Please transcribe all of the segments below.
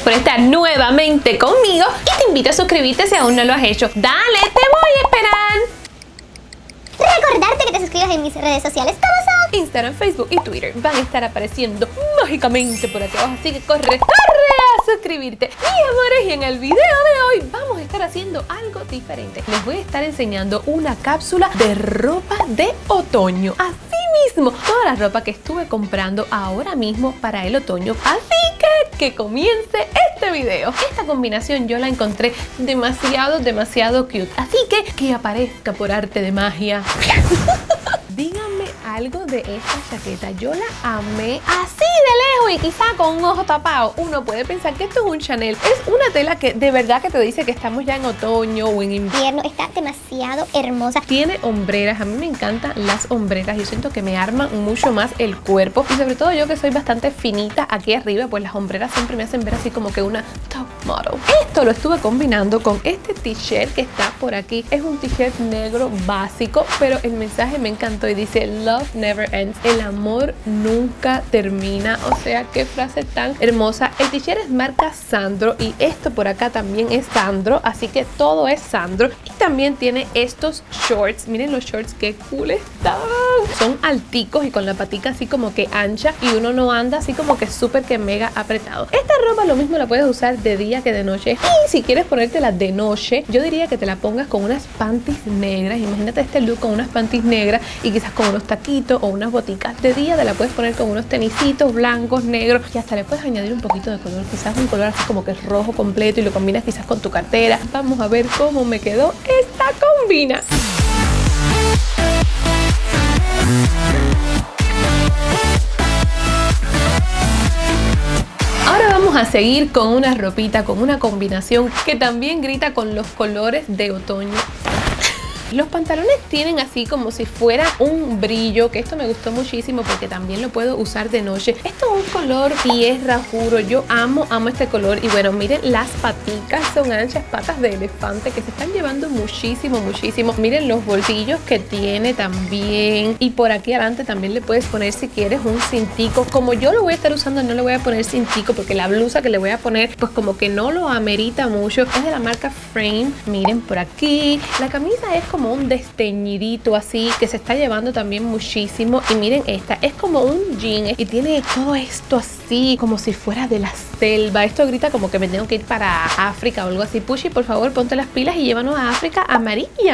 gracias por estar nuevamente conmigo y te invito a suscribirte si aún no lo has hecho. Dale, te voy a esperar. Recordarte que te suscribas en mis redes sociales. ¿Cómo son? Instagram, Facebook y Twitter van a estar apareciendo mágicamente por aquí abajo. Así que corre, corre a suscribirte. Mis amores, y en el video de hoy vamos a estar haciendo algo diferente. Les voy a estar enseñando una cápsula de ropa de otoño. Así mismo, toda la ropa que estuve comprando ahora mismo para el otoño. Así que que comience este video. Esta combinación yo la encontré demasiado, demasiado cute. Así que que aparezca por arte de magia. Díganme algo de esta chaqueta. Yo la amé así de lejos y quizá con un ojo tapado uno puede pensar que esto es un Chanel. Es una tela que de verdad que te dice que estamos ya en otoño o en invierno. Está demasiado hermosa. Tiene hombreras. A mí me encantan las hombreras. Yo siento que me arman mucho más el cuerpo. Y sobre todo yo que soy bastante finita aquí arriba, pues las hombreras siempre me hacen ver así como que una top model. Esto lo estuve combinando con este t-shirt que está por aquí. Es un t-shirt negro básico, pero el mensaje me encantó y dice Love never ends. El amor nunca termina. O sea, qué frase tan hermosa. El t-shirt es marca Sandro y esto por acá también es Sandro. Así que todo es Sandro. Y también tiene estos shorts. Miren los shorts, qué cool están. Son alticos y con la patica así como que ancha y uno no anda así como que súper que mega apretado. Esta ropa lo mismo la puedes usar de día que de noche. Y si quieres ponértela de noche, yo diría que te la pongas con unas panties negras. Imagínate este look con unas panties negras y quizás con unos taquitos o unas boticas. De día te la puedes poner con unos tenisitos blancos, negros y hasta le puedes añadir un poquito de color. Quizás un color así como que es rojo completo y lo combinas quizás con tu cartera. Vamos a ver cómo me quedó esta combina. Ahora vamos a seguir con una ropita, con una combinación que también grita con los colores de otoño. Los pantalones tienen así como si fuera un brillo, que esto me gustó muchísimo porque también lo puedo usar de noche. Esto es un color tierra juro. Yo amo, amo este color. Y bueno, miren las paticas, son anchas patas de elefante que se están llevando muchísimo, muchísimo. Miren los bolsillos que tiene también. Y por aquí adelante también le puedes poner si quieres un cintico. Como yo lo voy a estar usando, no le voy a poner cintico porque la blusa que le voy a poner, pues como que no lo amerita mucho. Es de la marca Frame. Miren por aquí. La camisa es como un desteñidito así que se está llevando también muchísimo. Y miren esta es como un jean y tiene todo esto así como si fuera de la selva. Esto grita como que me tengo que ir para África o algo así. Pushy por favor ponte las pilas y llévanos a África a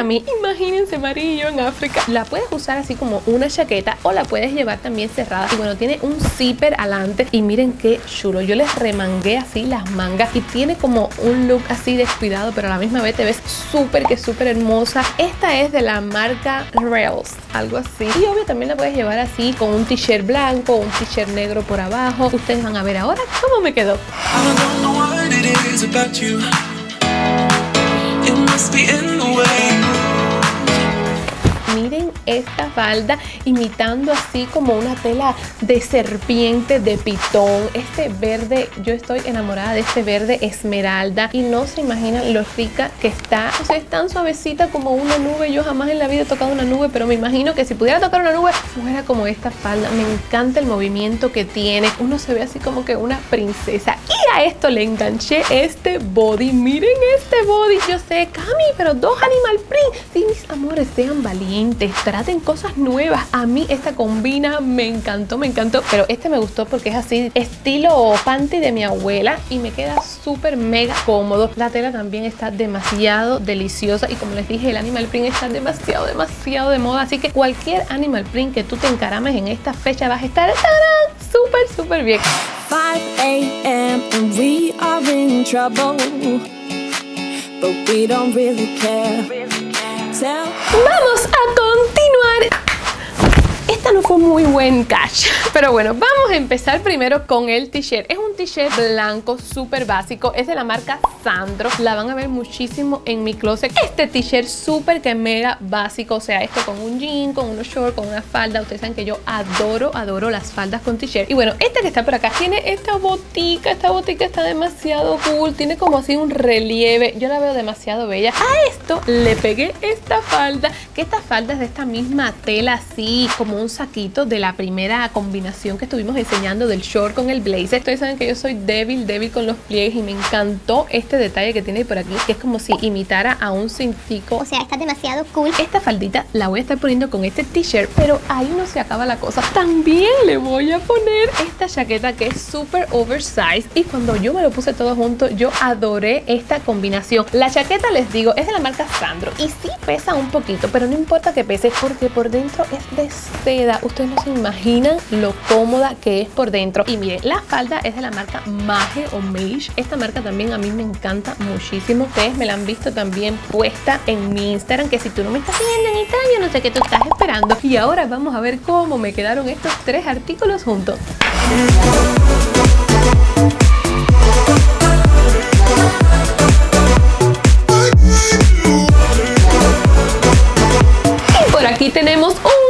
mí imagínense amarillo en África. La puedes usar así como una chaqueta o la puedes llevar también cerrada. Y bueno tiene un zipper adelante. Y miren qué chulo. Yo les remangué así las mangas y tiene como un look así descuidado pero a la misma vez te ves súper que súper hermosa. Esta es de la marca Rails, algo así. Y obvio también la puedes llevar así con un t-shirt blanco, un t-shirt negro por abajo. Ustedes van a ver ahora cómo me quedó. I don't know what it is about you. It must be in the way. Miren esta falda imitando así como una tela de serpiente de pitón. Este verde, yo estoy enamorada de este verde esmeralda y no se imaginan lo rica que está. O sea, es tan suavecita como una nube. Yo jamás en la vida he tocado una nube, pero me imagino que si pudiera tocar una nube, fuera como esta falda. Me encanta el movimiento que tiene. Uno se ve así como que una princesa. Y esto le enganché este body. Miren este body. Yo sé, Cami, pero dos animal print. Sí, mis amores, sean valientes traten cosas nuevas. A mí esta combina me encantó, me encantó. Pero este me gustó porque es así, estilo panty de mi abuela y me queda súper mega cómodo. La tela también está demasiado deliciosa y como les dije, el animal print está demasiado, demasiado de moda. Así que cualquier animal print que tú te encarames en esta fecha vas a estar súper, súper bien. 5 a.m. and we are in trouble, but we don't really care. Vamos a continuar. Esta no fue muy buen cash, pero bueno, vamos a empezar primero con el t-shirt. T-shirt blanco súper básico, es de la marca Sandro. La van a ver muchísimo en mi closet. Este t-shirt súper que mega básico, o sea, esto con un jean, con unos shorts, con una falda. Ustedes saben que yo adoro, adoro las faldas con t-shirt. Y bueno, este que está por acá tiene esta botica, esta botica está demasiado cool, tiene como así un relieve. Yo la veo demasiado bella. A esto le pegué esta falda, que esta falda es de esta misma tela así, como un saquito de la primera combinación que estuvimos enseñando del short con el blazer. Ustedes saben que que yo soy débil, débil con los pliegues y me encantó este detalle que tiene por aquí, que es como si imitara a un cintico. O sea, está demasiado cool. Esta faldita la voy a estar poniendo con este t-shirt, pero ahí no se acaba la cosa. También le voy a poner esta chaqueta que es súper oversized y cuando yo me lo puse todo junto, yo adoré esta combinación. La chaqueta, les digo, es de la marca Sandro y sí pesa un poquito, pero no importa que pese porque por dentro es de seda. Ustedes no se imaginan lo cómoda que es por dentro. Y miren, la falda es de la marca Mage o Mage. Esta marca también a mí me encanta muchísimo. Ustedes me la han visto también puesta en mi Instagram, que si tú no me estás viendo en Italia, no sé qué tú estás esperando. Y ahora vamos a ver cómo me quedaron estos tres artículos juntos. Y por aquí tenemos un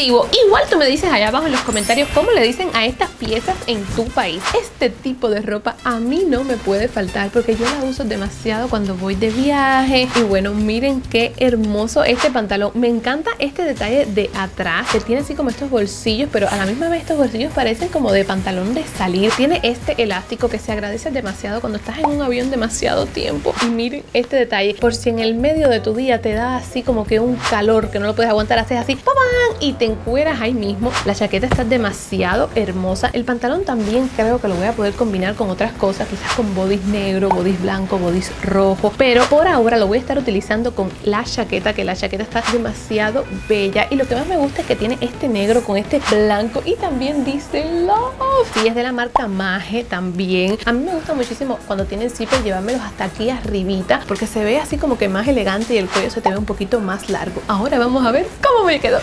Igual tú me dices allá abajo en los comentarios cómo le dicen a estas piezas en tu país. Este tipo de ropa a mí no me puede faltar porque yo la uso demasiado cuando voy de viaje. Y bueno, miren qué hermoso este pantalón. Me encanta este detalle de atrás que tiene así como estos bolsillos, pero a la misma vez estos bolsillos parecen como de pantalón de salir. Tiene este elástico que se agradece demasiado cuando estás en un avión demasiado tiempo. Y miren este detalle, por si en el medio de tu día te da así como que un calor que no lo puedes aguantar, haces así, ¡pam! y te encueras ahí mismo. La chaqueta está demasiado hermosa. El pantalón también creo que lo voy a poder combinar con otras cosas, quizás con bodys negro, bodys blanco, bodys rojo, pero por ahora lo voy a estar utilizando con la chaqueta, que la chaqueta está demasiado bella y lo que más me gusta es que tiene este negro con este blanco y también dice Love. Y es de la marca Mage también. A mí me gusta muchísimo cuando tienen zipper llevármelos hasta aquí arribita porque se ve así como que más elegante y el cuello se te ve un poquito más largo. Ahora vamos a ver cómo me quedó.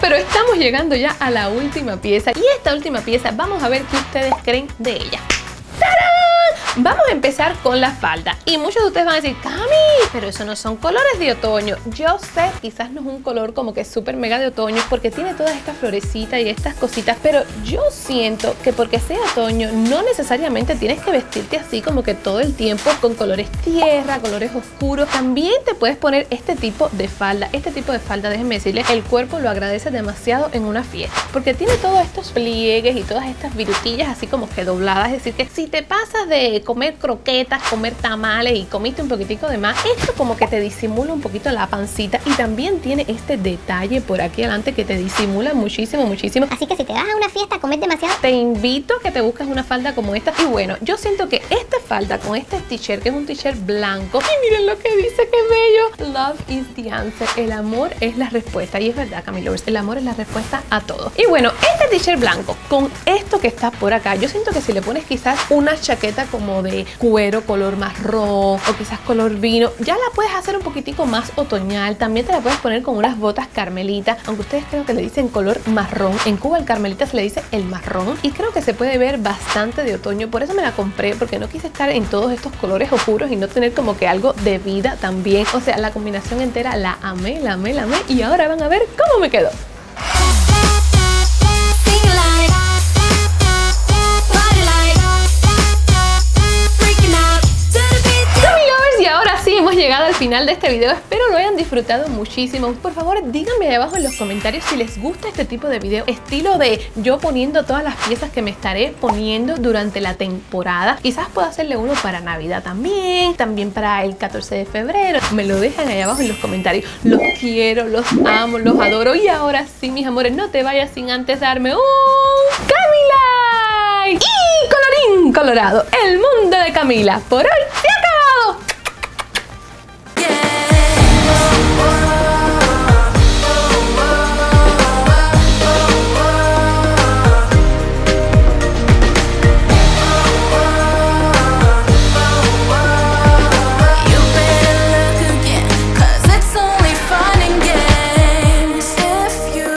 Pero estamos llegando ya a la última pieza. Y esta última pieza, vamos a ver qué ustedes creen de ella. Vamos a empezar con la falda. Y muchos de ustedes van a decir, Cami, pero eso no son colores de otoño. Yo sé, quizás no es un color como que súper mega de otoño porque tiene todas estas florecitas y estas cositas, pero yo siento que porque sea otoño no necesariamente tienes que vestirte así como que todo el tiempo con colores tierra, colores oscuros. También te puedes poner este tipo de falda. Este tipo de falda, déjenme decirles, el cuerpo lo agradece demasiado en una fiesta porque tiene todos estos pliegues y todas estas virutillas así como que dobladas. Es decir, que si te pasas de comer croquetas, comer tamales y comiste un poquitico de más, esto como que te disimula un poquito la pancita y también tiene este detalle por aquí adelante que te disimula muchísimo, muchísimo. Así que si te vas a una fiesta a comer demasiado, te invito a que te busques una falda como esta. Y bueno, yo siento que esta falda con este t-shirt, que es un t-shirt blanco, y miren lo que dice, qué bello. Love is the answer. El amor es la respuesta. Y es verdad, Camilovers, el amor es la respuesta a todo. Y bueno, este t-shirt blanco con esto que está por acá, yo siento que si le pones quizás una chaqueta como de cuero color marrón o quizás color vino, ya la puedes hacer un poquitico más otoñal. También te la puedes poner con unas botas carmelita, aunque ustedes creo que le dicen color marrón. En Cuba el carmelita se le dice el marrón y creo que se puede ver bastante de otoño. Por eso me la compré, porque no quise estar en todos estos colores oscuros y no tener como que algo de vida también. O sea, la combinación entera la amé, la amé, la amé y ahora van a ver cómo me quedó. Llegado al final de este video. Espero lo hayan disfrutado muchísimo. Por favor, díganme ahí abajo en los comentarios si les gusta este tipo de video. Estilo de yo poniendo todas las piezas que me estaré poniendo durante la temporada. Quizás pueda hacerle uno para Navidad también. También para el 14 de febrero. Me lo dejan ahí abajo en los comentarios. Los quiero, los amo, los adoro. Y ahora sí, mis amores, no te vayas sin antes darme un... ¡Camila! Y colorín colorado, el mundo de Camila. Por hoy